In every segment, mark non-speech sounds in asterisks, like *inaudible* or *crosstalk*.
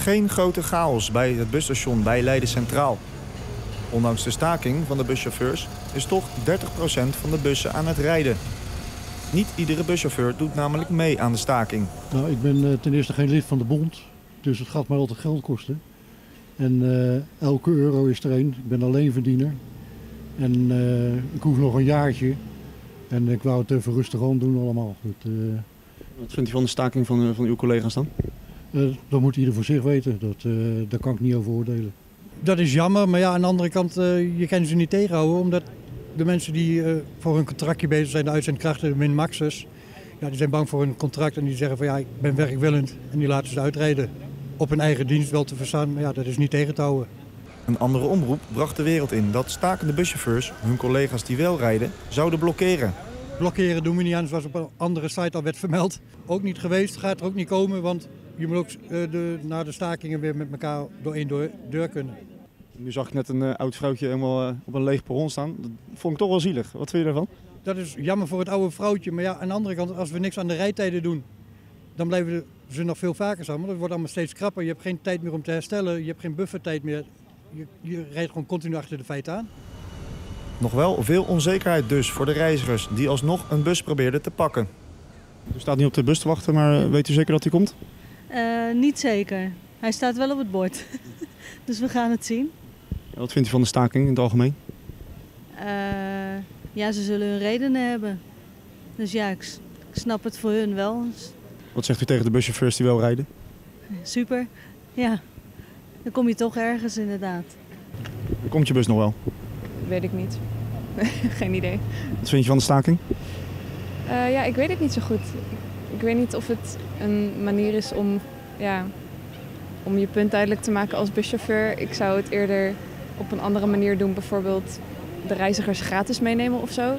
Geen grote chaos bij het busstation bij Leiden Centraal. Ondanks de staking van de buschauffeurs is toch 30% van de bussen aan het rijden. Niet iedere buschauffeur doet namelijk mee aan de staking. Nou, ik ben eh, ten eerste geen lid van de bond, dus het gaat mij altijd geld kosten. En eh, elke euro is er één. Ik ben alleenverdiener. En eh, ik hoef nog een jaartje. En ik wou het even rustig aan doen allemaal. Eh, Wat vindt u van de staking van, van uw collega's dan? Eh, dat moet ieder voor zich weten. Dat, eh, daar kan ik niet over oordelen. Dat is jammer, maar ja, aan de andere kant, eh, je kan ze niet tegenhouden. Omdat de mensen die eh, voor hun contractje bezig zijn, de uitzendkrachten, de min-maxers... Ja, die zijn bang voor hun contract en die zeggen van ja, ik ben werkwillend. En die laten ze uitrijden. Op hun eigen dienst wel te verstaan, maar ja, dat is niet tegen te houden. Een andere omroep bracht de wereld in dat stakende buschauffeurs hun collega's die wel rijden zouden blokkeren. Blokkeren doen we niet aan, zoals op een andere site al werd vermeld. Ook niet geweest, gaat er ook niet komen, want je moet ook eh, de, na de stakingen weer met elkaar door één deur, deur kunnen. Nu zag ik net een eh, oud vrouwtje helemaal eh, op een leeg perron staan. Dat vond ik toch wel zielig. Wat vind je daarvan? Dat is jammer voor het oude vrouwtje, maar ja, aan de andere kant, als we niks aan de rijtijden doen, dan blijven ze nog veel vaker samen. Dat wordt allemaal steeds krapper. Je hebt geen tijd meer om te herstellen, je hebt geen buffertijd meer. Je, je rijdt gewoon continu achter de feiten aan. Nog wel veel onzekerheid dus voor de reizigers die alsnog een bus probeerden te pakken. U staat niet op de bus te wachten, maar weet u zeker dat hij komt? Eh, niet zeker. Hij staat wel op het bord. *laughs* dus we gaan het zien. Ja, wat vindt u van de staking in het algemeen? Eh, ja, ze zullen hun redenen hebben. Dus ja, ik, snap het voor hun wel. Wat zegt u tegen de buschauffeurs die wel rijden? super. Ja, dan kom je toch ergens inderdaad. Komt je bus nog wel? Weet ik niet. *laughs* Geen idee. Wat vind je van de staking? Eh, ja, ik weet het niet zo goed. Ik, weet niet of het een manier is om, ja, om je punt duidelijk te maken als buschauffeur. Ik zou het eerder op een andere manier doen. Bijvoorbeeld de reizigers gratis meenemen of zo.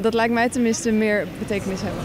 Dat lijkt mij tenminste meer betekenis hebben.